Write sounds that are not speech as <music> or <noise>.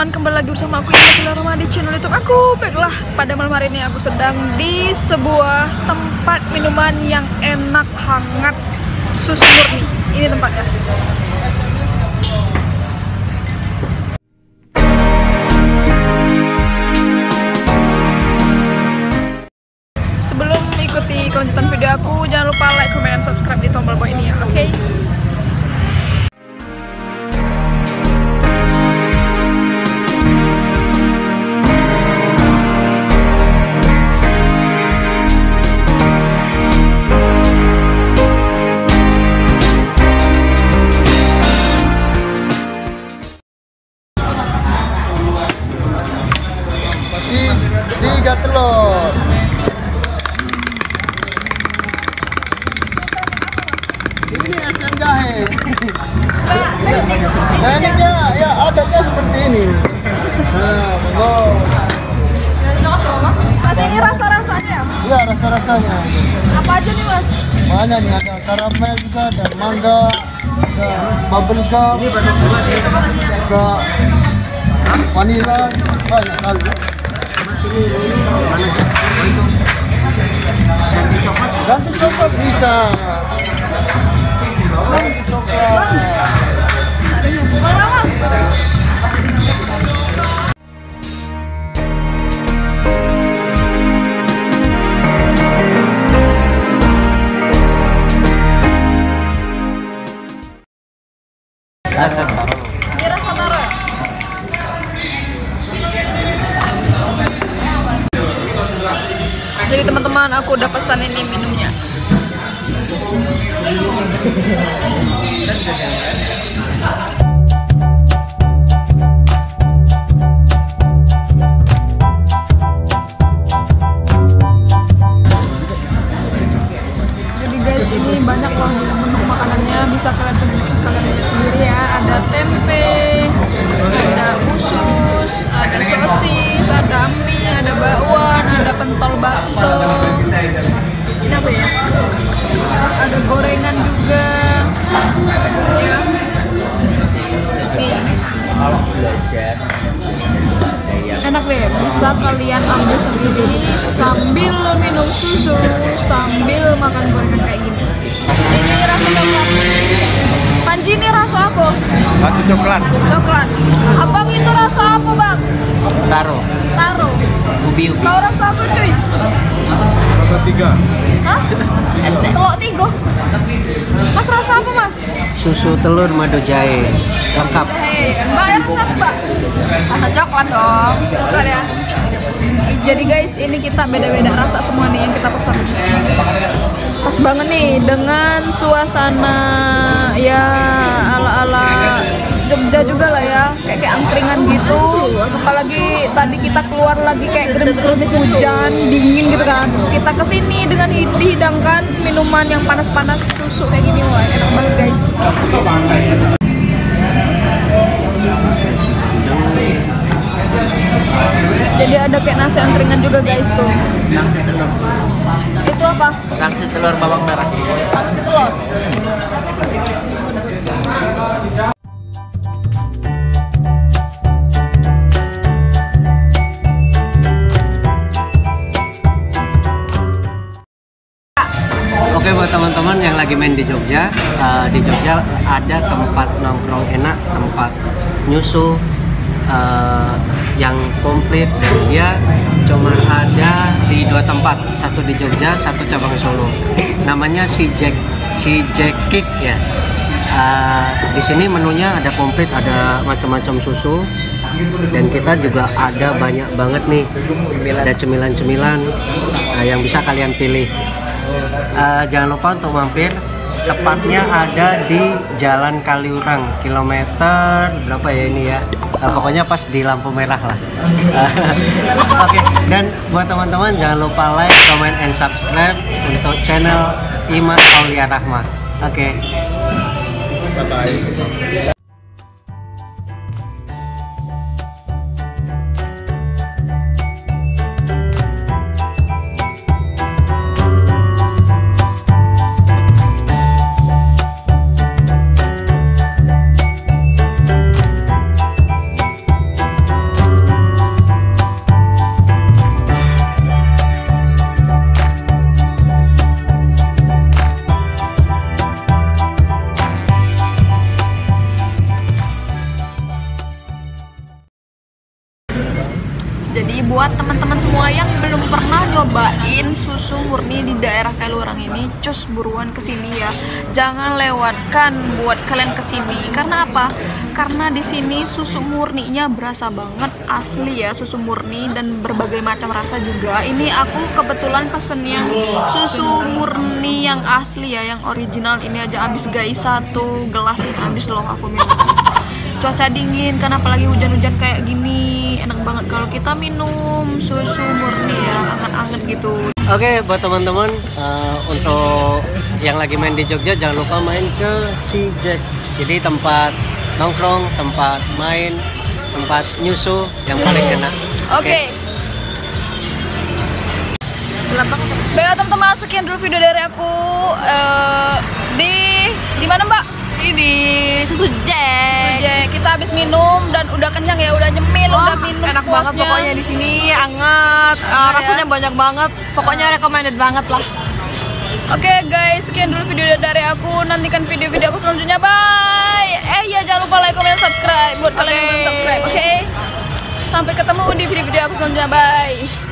teman-teman kembali lagi bersama aku Ina Sularama di channel youtube aku. Baiklah pada malam hari ini aku sedang di sebuah tempat minuman yang enak hangat susu murni. Ini tempatnya. Sebelum ikuti kelanjutan video aku jangan lupa like, comment, subscribe di tombol bawah ini ya. Oke. okay? Tiga telur ini asam jahe. Nah ini dia ya adanya seperti ini. Nah oh. Mas ini rasa-rasanya? Ya rasa rasanya apa aja nih mas? banyak nih ada karamel juga ada mangga ada bubble gum juga vanilla banyak kali ganti coklat bisa ganti coklat Mana mas? Jadi teman-teman aku udah pesan ini minumnya Jadi guys ini banyak loh menu makanannya bisa kalian sendiri, kalian lihat sendiri ya. Ada tempe, pentol bakso. Ini apa ya? Ada gorengan juga. Ya. Nih. Enak deh, bisa kalian ambil sendiri sambil minum susu, sambil makan gorengan kayak gini. Rasa coklat. Coklat. Abang itu rasa apa bang? Taro. Taro. Ubi ubi. Kau rasa apa cuy? Rasa tiga. Hah? SD. Telur tiga. Mas rasa apa mas? Susu telur madu jahe. Lengkap. Hei, mbak yang rasa apa mbak? Rasa coklat dong. Coklat ya. Jadi guys, ini kita beda-beda rasa semua nih yang kita pesan. Pas banget nih dengan suasana ya ala-ala Jogja juga lah ya, kayak kayak angkringan gitu. Apalagi tadi kita keluar lagi kayak gerimis-gerimis hujan, dingin gitu kan. Terus kita ke sini dengan di- dihidangkan minuman yang panas-panas susu kayak gini, wah enak banget guys. Jadi ada kayak nasi angkringan juga guys tuh. Telur. Apa? Pangsit telur bawang merah. Pangsit telur. Oke buat teman-teman yang lagi main di Jogja, eh, di Jogja ada tempat nongkrong enak, tempat nyusu eh, yang komplit dan dia cuma ada di dua tempat, satu di Jogja, satu cabang Solo. Namanya si Jack, si Jack Kick ya. Eh, di sini menunya ada komplit, ada macam-macam susu dan kita juga ada banyak banget nih ada cemilan-cemilan eh, yang bisa kalian pilih. Eh, jangan lupa untuk mampir tepatnya ada di Jalan Kaliurang kilometer berapa ya ini ya Eh, pokoknya pas di lampu merah lah. <laughs> Oke dan buat teman-teman jangan lupa like comment and subscribe untuk channel Iman Aulia Rahma. Oke buat teman-teman semua yang belum pernah nyobain susu murni di daerah Kailurang ini, cus buruan ke sini ya. Jangan lewatkan buat kalian ke sini. Karena apa? Karena di sini susu murninya berasa banget asli ya, susu murni dan berbagai macam rasa juga. Ini aku kebetulan pesen yang susu murni yang asli ya, yang original ini aja habis guys satu gelas ini habis loh aku minum cuaca dingin kan apalagi hujan-hujan kayak gini enak banget kalau kita minum gitu Oke, buat teman-teman eh, untuk yang lagi main di Jogja jangan lupa main ke si Jack. Jadi tempat nongkrong, tempat main, tempat nyusu yang paling enak. oke Baiklah teman-teman sekian dulu video dari aku Eh, di di mana habis minum dan udah kenyang ya udah nyemil Wah, udah minum enak banget sepuasnya. pokoknya di sini hangat. Eh, Ah, ya. rasanya banyak banget. Pokoknya recommended banget lah. Oke guys, sekian dulu video dari aku. Nantikan video-video aku selanjutnya. Bye. Eh ya jangan lupa like, comment, subscribe buat kalian yang belum subscribe. Oke. Sampai ketemu di video-video aku selanjutnya. Bye.